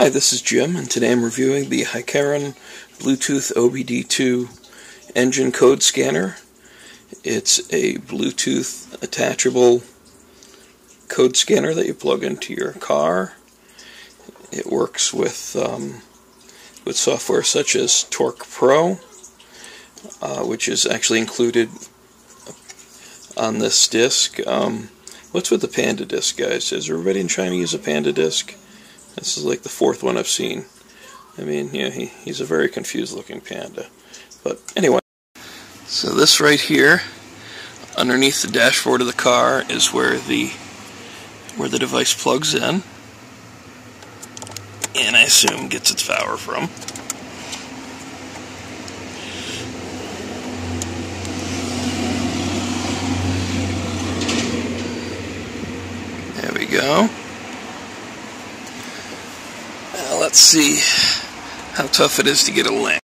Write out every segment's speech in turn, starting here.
Hi, this is Jim, and today I'm reviewing the Hikeren Bluetooth OBD2 engine code scanner. It's a Bluetooth attachable code scanner that you plug into your car. It works with um, with software such as Torque Pro, uh, which is actually included on this disc. Um, what's with the Panda disc, guys? Is everybody in China use a Panda disc? This is like the fourth one I've seen. I mean, yeah, he, he's a very confused looking panda. But anyway, so this right here, underneath the dashboard of the car, is where the where the device plugs in, and I assume gets its power from. There we go. let's see how tough it is to get a link.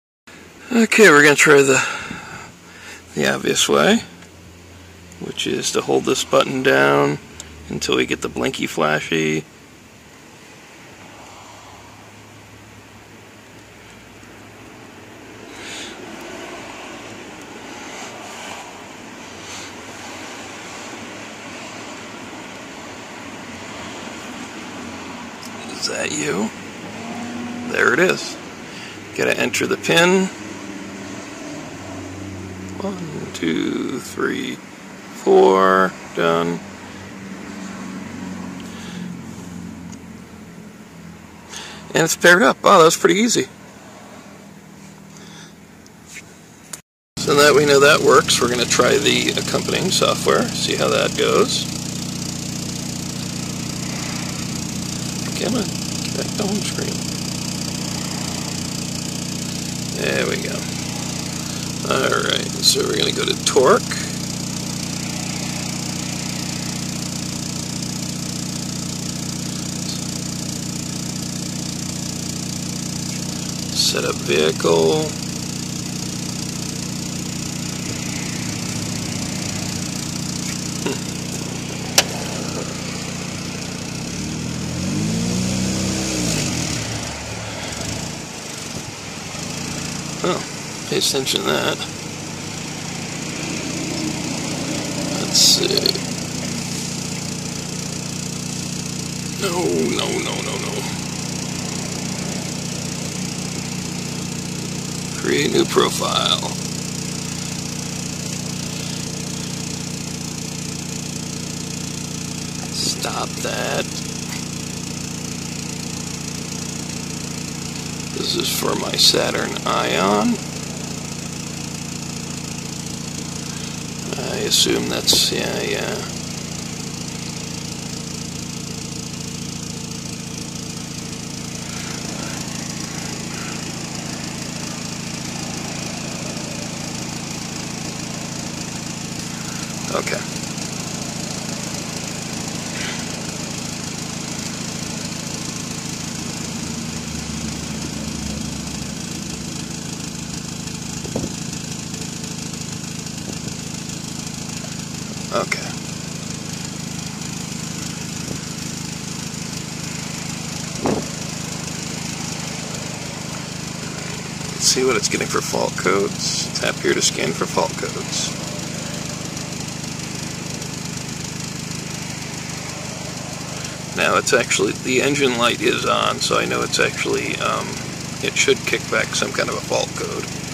Okay, we're going to try the, the obvious way, which is to hold this button down until we get the blinky flashy. Is that you? There it is. Gotta enter the pin. One, two, three, four. Done. And it's paired up. Wow, that was pretty easy. So now that we know that works, we're going to try the accompanying software, see how that goes. Come on, get back to home screen. There we go. Alright, so we're going to go to torque. Set up vehicle. Oh, pay attention to that. Let's see. No, no, no, no, no. Create new profile. Stop that. This is for my Saturn Ion. I assume that's, yeah, yeah. Okay. Okay. Let's see what it's getting for fault codes. Tap here to scan for fault codes. Now it's actually, the engine light is on, so I know it's actually, um, it should kick back some kind of a fault code.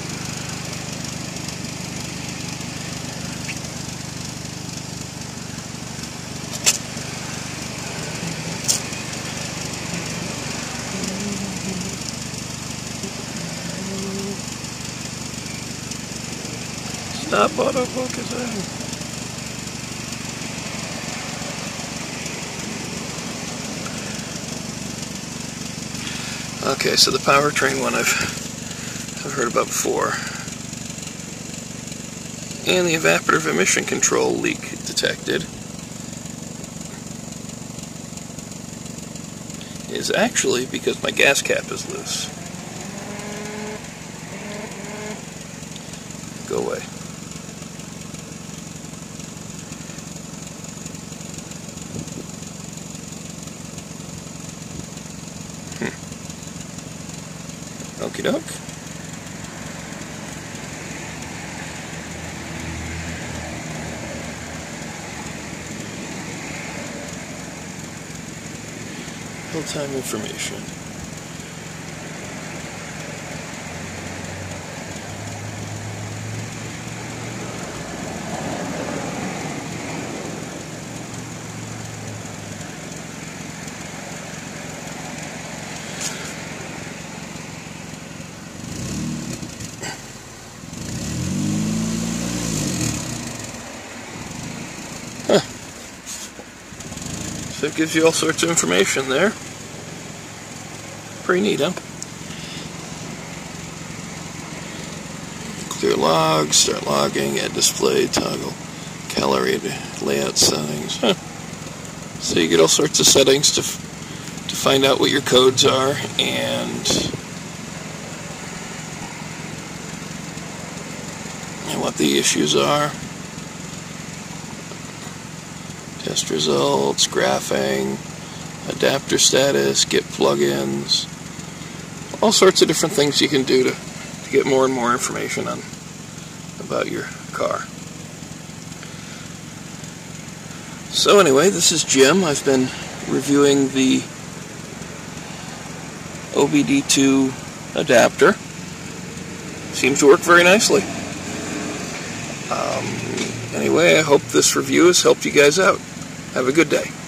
Okay, so the powertrain one I've, I've heard about before. And the evaporative emission control leak detected is actually because my gas cap is loose. Go away. Okie doke. Real-time information. It gives you all sorts of information there. Pretty neat, huh? Clear log, start logging, add display, toggle, calorie layout settings. Huh. So you get all sorts of settings to, to find out what your codes are and what the issues are. Test results, graphing, adapter status, get plugins, all sorts of different things you can do to, to get more and more information on about your car. So anyway, this is Jim. I've been reviewing the OBD2 adapter. Seems to work very nicely. Um, anyway, I hope this review has helped you guys out. Have a good day.